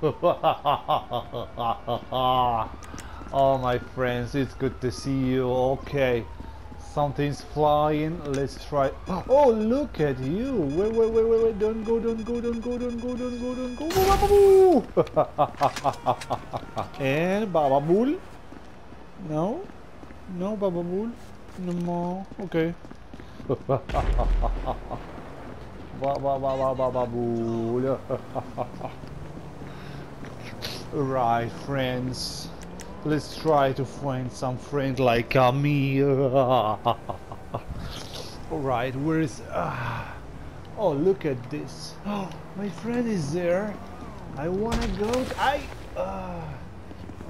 oh my friends, it's good to see you. Okay, something's flying. Let's try. Oh, look at you! Wait, wait, wait, wait, wait! Don't go, don't go, don't go, don't go, don't go, don't go! and Baba Bull? No, no Baba Bull. No more. Okay. Baba Baba Baba Right, friends. Let's try to find some friend like me. Alright, where is... Uh, oh, look at this. Oh, my friend is there. I wanna go... I... Uh,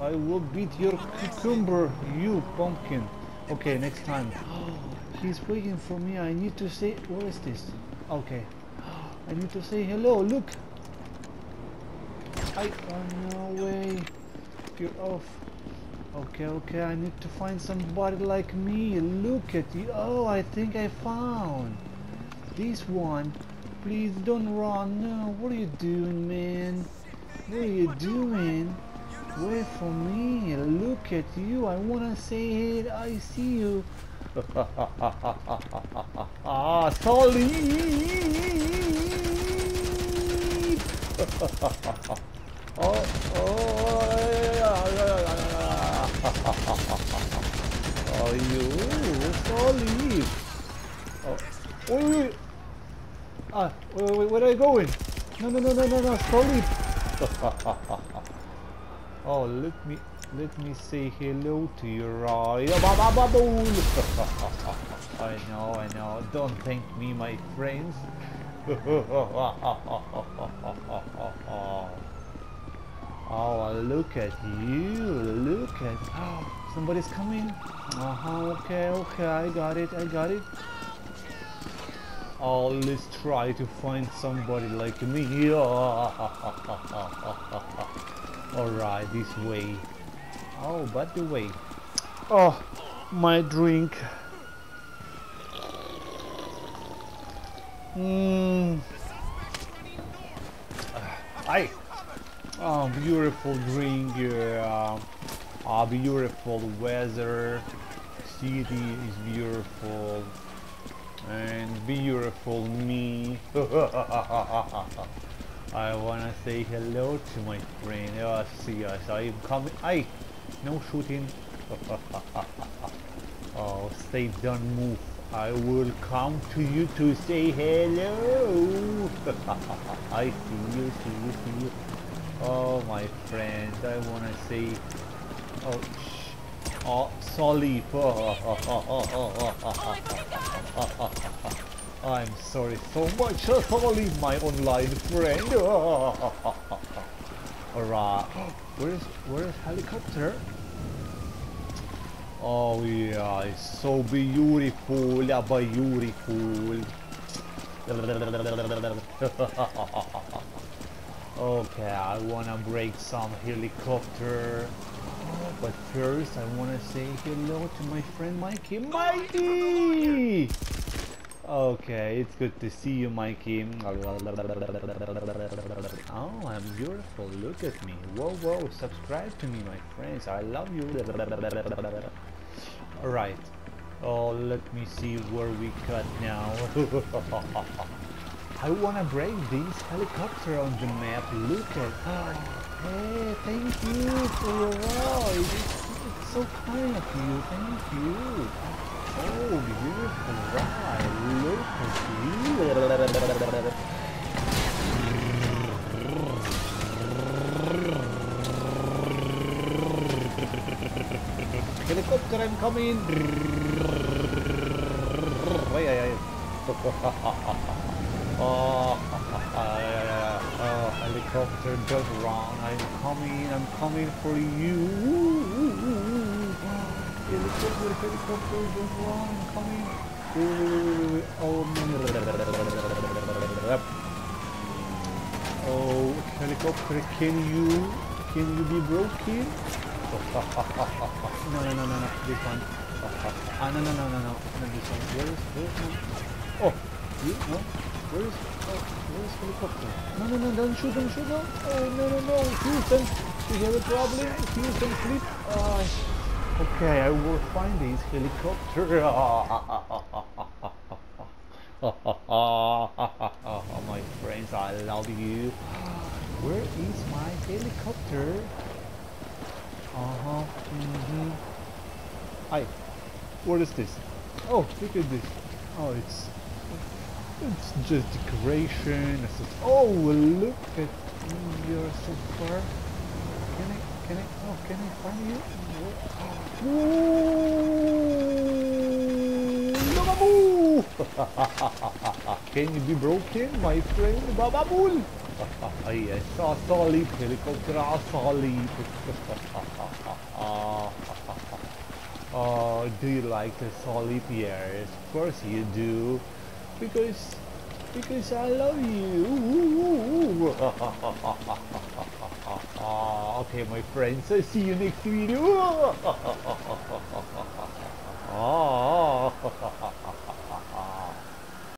I will beat your cucumber, you pumpkin. Okay, next time. He's waiting for me. I need to say... Where is this? Okay. I need to say hello. Look, I oh no way. You're off. Okay, okay, I need to find somebody like me. Look at you. Oh, I think I found this one. Please don't run. No, what are you doing, man? What are you doing? Wait for me. Look at you. I wanna say it. I see you. ah, sorry. Oh, oh, oh, you, sorry. Oh, wait, wait. Ah, wait, wait, where are you going? No, no, no, no, no, no, sorry. oh, let me, let me say hello to your eye. I know, I know. Don't thank me, my friends. Oh, look at you. Look at... Oh, somebody's coming. Uh-huh, okay, okay, I got it, I got it. Oh, let's try to find somebody like me. Alright, this way. Oh, but the way. Oh, my drink. Hmm. I Oh, beautiful drink, uh, uh, beautiful weather, city is beautiful, and beautiful me. I wanna say hello to my friend. Oh, see us. I'm coming. I no shooting. oh, stay, don't move. I will come to you to say hello. I see you, see you, see you. Oh, my friend, I to say... Oh, shh. Oh, sorry. I'm sorry so much. Uh, sorry, my online friend. Alright. Where is, where is helicopter? Oh yeah, it's so beautiful, yeah, beautiful. Okay, I wanna break some helicopter. But first, I wanna say hello to my friend Mikey. Mikey! Okay, it's good to see you, Mikey. Oh, I'm beautiful. Look at me. Whoa, whoa. Subscribe to me, my friends. I love you. Alright. Oh, let me see where we cut now. I wanna break this helicopter on the map. Look at oh, Hey, thank you for your ride. It's, so kind of you. Thank you. Oh, beautiful ride. Look at you. Helicopter, I'm coming. Ay, ay, ay. Oh, oh, helicopter just wrong. I'm coming, I'm coming for you. Helicopter, helicopter just wrong. I'm coming. Oh, helicopter, can you, can you be broken? no, no, no, no, no, this one. Ah, no, no, no, no, no, no, this one. Where is, where is my... Oh, you, no? Where is oh where is helicopter? No no no don't shoot don't shoot no oh no no no Houston. We have a problem. Houston flip uh, okay I will find this helicopter. Oh, my friends I love you. Where is my helicopter? Uh-huh mm-hmm. Hi what is this? Oh look at this. Oh it's it's just decoration. It's just, oh, look at you're so far. Can I, can I, oh, can I find you? Whoa! can you be broken, my friend? Bababul! yes, asleep, helicopter ah, asleep. oh, ah, do you like the solid? Yes, of course you do because because I love you. okay, my friends, I see you next video. Ah.